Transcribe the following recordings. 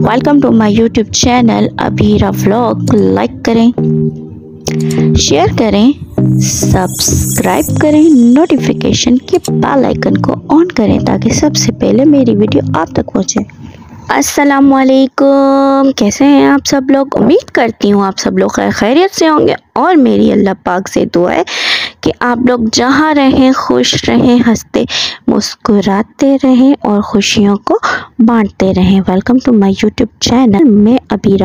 Welcome to my YouTube channel Abhira vlog like करें share करें subscribe करें notification के बेल आइकन को ऑन करें ताकि सबसे पहले मेरी वीडियो आप तक पहुँचे। अस्सलाम वालेकुम कैसे हैं आप सब लोग? उम्मीद करती हूँ आप सब लोग खैर खैरियत से होंगे और मेरी अल्लाह पाक से दुआ है कि आप लोग जहाँ रहें, खुश रहें, हँसते, मुस्कुराते रहें और खुशियों को बांटते रहें। Welcome to my YouTube channel में अभी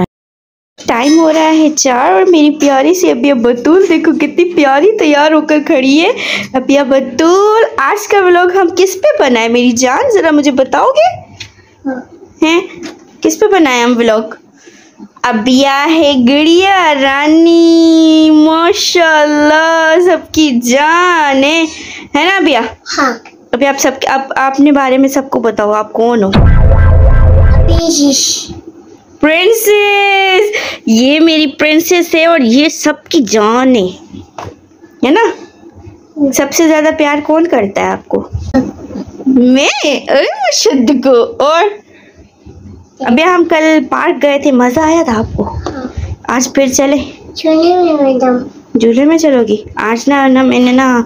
टाइम हो रहा है चार और मेरी प्यारी सी अबिया बतूल देखो कितनी प्यारी तैयार होकर खड़ी है। अबिया बतूल आज का व्लॉग हम किस पे बनाए? मेरी जान ज़रा मुझे बताओगे? हैं? किस पे बनाए हम व्लॉग अबिया है गुड़िया रानी माशाल्लाह सबकी जान है। है ना अबिया हाँ। अभी आप सब आप अपने बारे में सबको बताओ आप कौन हो? प्रिंसेस ये मेरी प्रिंसेस है और ये सबकी जान है। है ना? सबसे ज़्यादा प्यार कौन करता है आपको? मैं? मुशद्द को। और अभी हम कल पार्क गए थे मज़ा आया था आपको। आज फिर चले। झूले में चलोगी? आज ना ना मैंने ना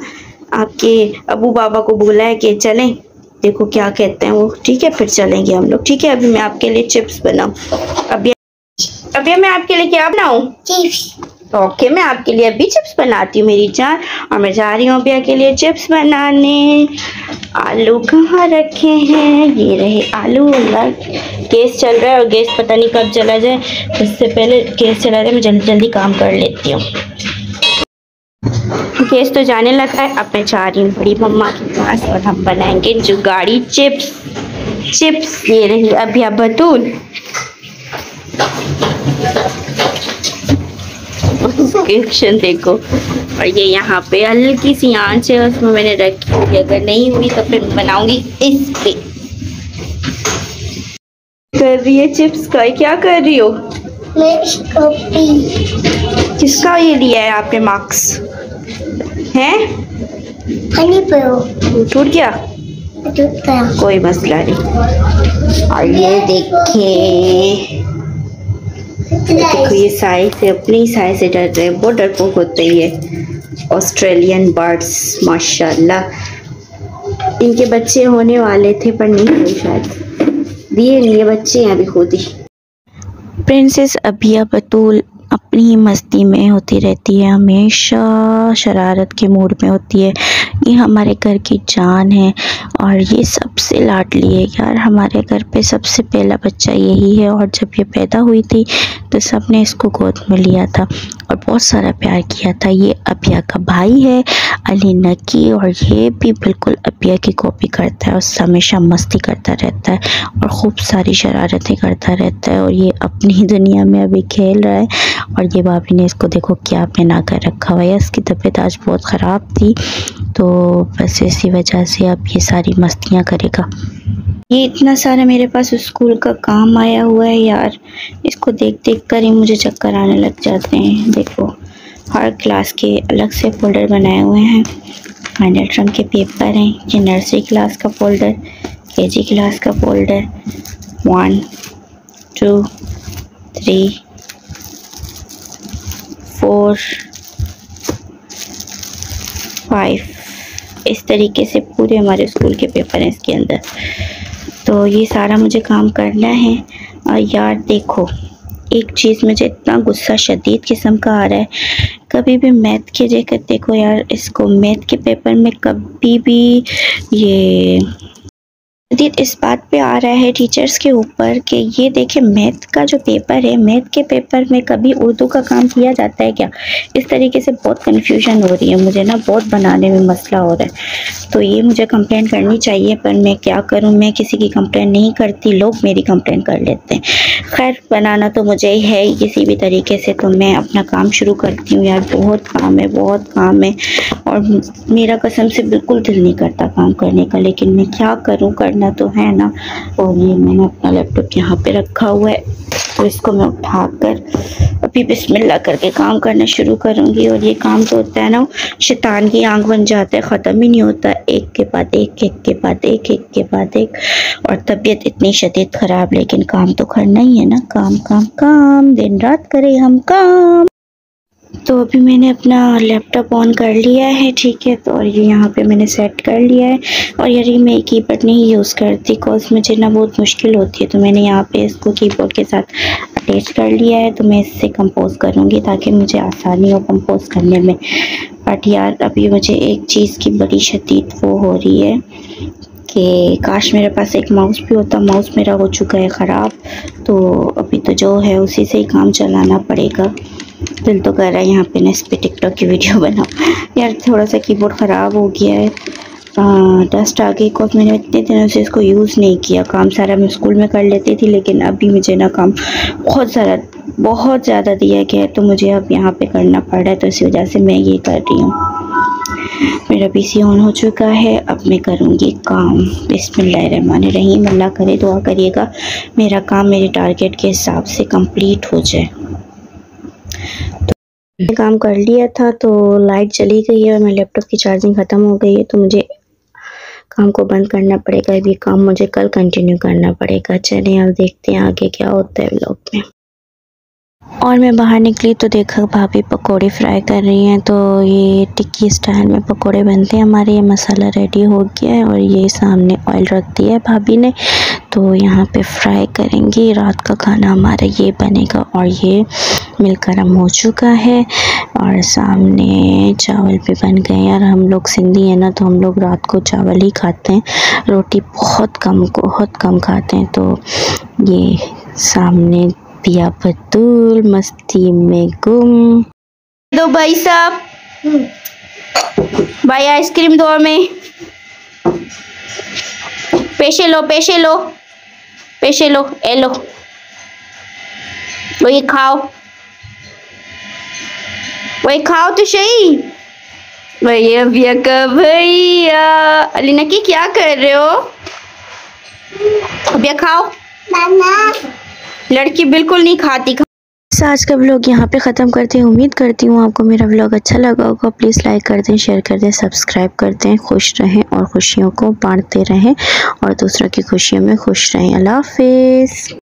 आपके अबू बाबा को बोला है कि चलें। देखो क्या कहते हैं वो। ठीक है फिर चलेंगे हम लोग। ठीक है अभी मैं आपके लिए चिप्स बनाऊँ। अभी अभी मैं आपके लिए क्या बनाऊँ? चिप्स ओके मैं आपके लिए अभी चिप्स बनाती हूँ मेरी जान। और मैं जा रही हूँ अभी के लिए चिप्स बनाने। आलू कहाँ रखे हैं? ये रहे आलू। अल्लाह गैस चल रहा है और गैस पता नहीं कब चला जाए। उससे पहले गैस चला जाए मैं जल्दी जल्दी काम कर लेती हूँ। गैस तो जाने लगा है। अब मैं जा रही हूँ बड़ी मम्मा के पास और हम बनाएँगे जुगाड़ी चिप्स चिप्स ये रही अभी अब बतूल एक्शन देखो। और ये यहाँ पे हल्की सी आँच है, उसमें मैंने रखी हुई अगर नहीं हुई तो फिर बनाऊँगी इस पे। कर रही है चिप्स? का क्या कर रही हो? मैं किसका ये लिया है आपने मार्क्स हैं? हनी परो टूट गया? कोई मसला नहीं। और ये देखिए। देखो ये साइज़ से अपनी साइज़ से डर रहे हैं। बहुत डरपोक होते हैं ये ऑस्ट्रेलियन बर्ड्स माशाल्लाह। इनके बच्चे होने वाले थे पर नहीं हुए शायद। दिए नहीं ये बच्चे हैं अभी खुद ही। प्रिंसेस अबिया बतूल अपनी ही मस्ती में होती रहती है, हमेशा शरारत के मूड में होती है। ये हमारे घर की जान है और ये सबसे लाडली है यार। हमारे घर पे सबसे पहला बच्चा यही है और जब ये पैदा हुई थी तो सबने इसको गोद में लिया था और बहुत सारा प्यार किया था। ये अबिया का भाई है अली नकी और ये भी बिल्कुल अबिया की कॉपी करता है उससे हमेशा मस्ती करता रहता है और खूब सारी शरारतें करता रहता है और ये अपनी दुनिया में अभी खेल रहा है और ये भाभी ने इसको देखो क्या पहना कर रखा हुआ है। इसकी तबीयत आज बहुत ख़राब थी तो बस इसी वजह से अब ये सारी मस्तियाँ करेगा। ये इतना सारा मेरे पास स्कूल का काम आया हुआ है यार। इसको देख देख कर ही मुझे चक्कर आने लग जाते हैं। देखो, हर क्लास के अलग से फोल्डर बनाए हुए हैं। फाइनल टर्म के पेपर हैं, ये नर्सरी क्लास का फोल्डर केजी क्लास का folder one two three four five इस तरीके से पूरे हमारे स्कूल के पेपर हैं इसके अंदर। तो ये सारा मुझे काम करना है। और यार देखो, एक चीज़ मुझे इतना गुस्सा शदीद किस्म का आ रहा है। कभी भी मैथ के जगह देखो यार, इसको मैथ के पेपर में कभी भी ये शदीद इस बात पे आ रहा है टीचर्स के ऊपर कि ये देखे मैथ का जो पेपर है मैथ के पेपर में कभी उर्दू का काम किया जाता है क्या? इस तरीके से बहुत कन्फ्यूज़न हो रही है, मुझे ना बहुत बनाने में मसला हो रहा है। तो ये मुझे कंप्लेन करनी चाहिए, पर मैं क्या करूँ? मैं किसी की कंप्लेन नहीं करती, लोग मेरी कंप्लेन कर लेते हैं। खैर, बनाना तो मुझे ही है किसी भी तरीके से तो मैं अपना काम शुरू करती हूँ यार, बहुत काम है, बहुत काम है। और मेरा कसम से बिल्कुल दिल नहीं करता काम करने का, लेकिन मैं क्या करूँ? करना तो है ना। और ये मैंने अपना लैपटॉप यहाँ पे रखा हुआ है। तो इसको मैं उठाकर अभी बिस्मिल्लाह करके काम करना शुरू करूँगी। और ये काम तो होता है ना, शैतान की आँख बन जाता है, ख़त्म ही नहीं होता। एक के बाद एक एक के बाद एक एक के बाद एक। और तबीयत इतनी शदीद ख़राब, लेकिन काम तो करना ही है ना। काम काम काम। दिन रात करें हम काम। तो अभी मैंने अपना लैपटॉप ऑन कर लिया है, ठीक है? तो और ये यहाँ पे मैंने सेट कर लिया है। और यार मैं कीबोर्ड नहीं यूज़ करती बिकॉज़ मुझे ना बहुत मुश्किल होती है। तो मैंने यहाँ पे इसको कीबोर्ड के साथ अटैच कर लिया है तो मैं इससे कंपोज करूँगी ताकि मुझे आसानी हो कंपोज करने में। बट यार, अभी मुझे एक चीज़ की बड़ी शदीद वो हो रही है कि काश मेरे पास एक माउस भी होता। माउस मेरा हो चुका है ख़राब तो अभी तो जो है उसी से ही काम चलाना पड़ेगा। दिल तो कर रहा है यहाँ पे ना इस पर टिकटॉक की वीडियो बनाओ यार थोड़ा सा कीबोर्ड ख़राब हो गया है। डस्ट आ गई। बिकॉज़ मैंने इतने दिनों से इसको यूज़ नहीं किया। काम सारा मैं स्कूल में कर लेती थी, लेकिन अभी मुझे ना काम बहुत सारा, बहुत ज़्यादा दिया गया है तो मुझे अब यहाँ पे करना पड़ रहा है तो इसी वजह से मैं ये कर रही हूँ। मेरा पीसी ऑन हो चुका है। अब मैं करूँगी काम। रहीम अल्लाह करे, दुआ करिएगा। मेरा काम मेरे टारगेट के हिसाब से कंप्लीट हो जाए। काम कर लिया था तो लाइट चली गई है और मेरे लैपटॉप की चार्जिंग ख़त्म हो गई है तो मुझे काम को बंद करना पड़ेगा। अभी काम मुझे कल कंटिन्यू करना पड़ेगा। चलें, अब देखते हैं आगे क्या होता है ब्लॉग में। और मैं बाहर निकली तो देखा भाभी पकोड़े फ्राई कर रही हैं तो ये टिक्की स्टाइल में पकोड़े बनते हैं हमारे। ये मसाला रेडी हो गया है और ये सामने ऑयल रख दिया है भाभी ने। तो यहाँ पे फ्राई करेंगे। रात का खाना हमारा ये बनेगा और ये मिल गर्म हो चुका है और सामने चावल भी बन गए। हैं यार हम लोग सिंधी हैं ना तो हम लोग रात को चावल ही खाते हैं। रोटी बहुत कम बहुत कम खाते हैं। तो ये सामने पिया बतूल मस्ती में गुम। दो भाई साहब। भाई आइसक्रीम दो में पेशे लो पेशे लो पेशे लो ए लो वो ये खाओ वही खाओ तो सही भैया भैया का भैया अलीना की क्या कर रहे हो भैया खाओ लड़की बिल्कुल नहीं खाती आज का व्लॉग यहाँ पे ख़त्म करते हैं। उम्मीद करती हूँ आपको मेरा व्लॉग अच्छा लगा होगा। प्लीज़ लाइक कर दें शेयर कर दें सब्सक्राइब कर दें। खुश रहें और खुशियों को बांटते रहें और दूसरों की खुशियों में खुश रहें। अल्लाह हाफिज़।